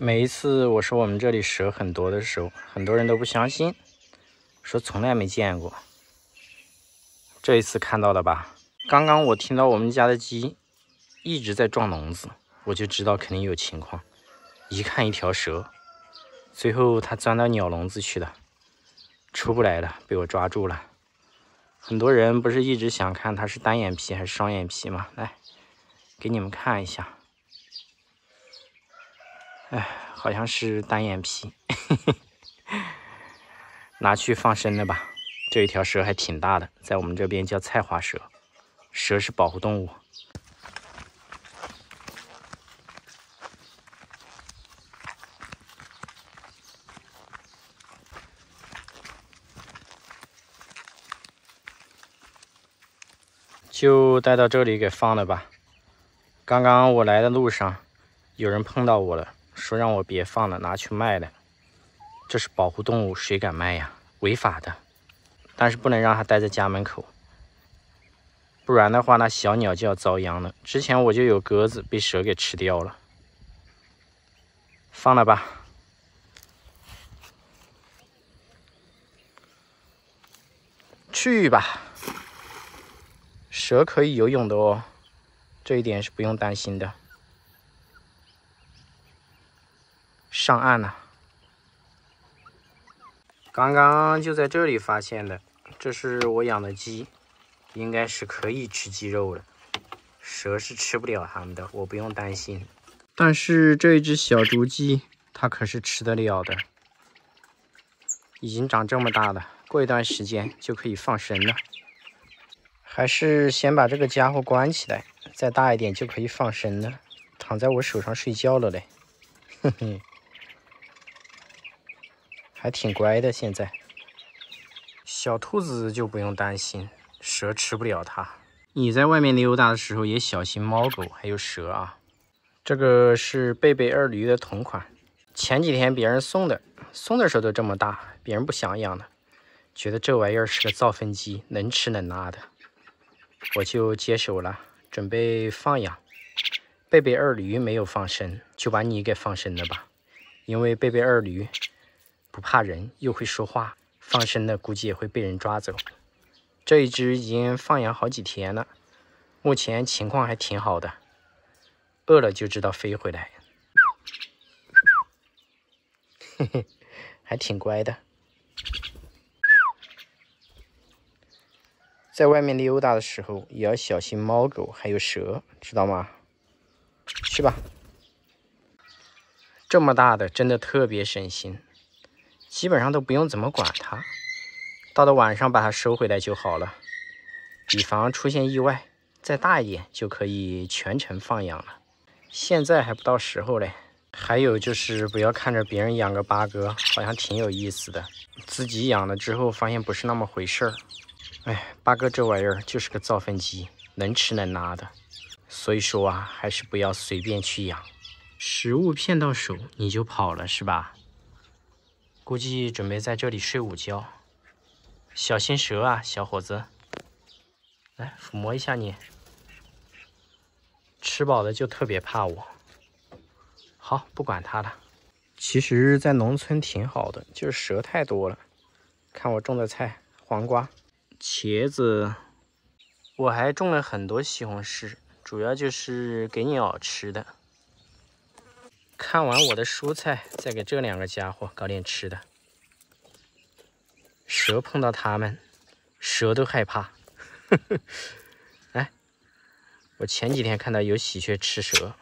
每一次我说我们这里蛇很多的时候，很多人都不相信，说从来没见过。这一次看到了吧？刚刚我听到我们家的鸡一直在撞笼子，我就知道肯定有情况。一看一条蛇，最后它钻到鸟笼子去了，出不来了，被我抓住了。很多人不是一直想看它是单眼皮还是双眼皮吗？来，给你们看一下。哎，好像是单眼皮，拿去放生了吧？这一条蛇还挺大的，在我们这边叫菜花蛇。蛇是保护动物，就带到这里给放了吧。刚刚我来的路上，有人碰到我了。说让我别放了，拿去卖了。这是保护动物，谁敢卖呀？违法的。但是不能让它待在家门口，不然的话，那小鸟就要遭殃了。之前我就有鸽子被蛇给吃掉了。放了吧。去吧。蛇可以游泳的哦，这一点是不用担心的。上岸了，刚刚就在这里发现的。这是我养的鸡，应该是可以吃鸡肉了。蛇是吃不了它们的，我不用担心。但是这一只小竹鸡，它可是吃得了的，已经长这么大了，过一段时间就可以放生了。还是先把这个家伙关起来，再大一点就可以放生了。躺在我手上睡觉了嘞，嘿嘿。还挺乖的，现在小兔子就不用担心，蛇吃不了它。你在外面溜达的时候也小心猫狗还有蛇啊。这个是贝贝二驴的同款，前几天别人送的，送的时候都这么大，别人不想养了，觉得这玩意儿是个造粪机，能吃能拉的，我就接手了，准备放养。贝贝二驴没有放生，就把你给放生了吧，因为贝贝二驴。不怕人，又会说话，放生的估计也会被人抓走。这一只已经放养好几天了，目前情况还挺好的，饿了就知道飞回来。嘿嘿，还挺乖的。在外面溜达的时候也要小心猫狗还有蛇，知道吗？去吧，这么大的真的特别省心。基本上都不用怎么管它，到了晚上把它收回来就好了，以防出现意外。再大一点就可以全程放养了。现在还不到时候嘞。还有就是不要看着别人养个八哥，好像挺有意思的，自己养了之后发现不是那么回事儿。哎，八哥这玩意儿就是个造粪机，能吃能拉的。所以说啊，还是不要随便去养。食物骗到手你就跑了是吧？估计准备在这里睡午觉，小心蛇啊，小伙子！来抚摸一下你，吃饱了就特别怕我。好，不管它了。其实，在农村挺好的，就是蛇太多了。看我种的菜，黄瓜、茄子，我还种了很多西红柿，主要就是给鸟吃的。看完我的蔬菜，再给这两个家伙搞点吃的。蛇碰到他们，蛇都害怕。哎，我前几天看到有喜鹊吃蛇。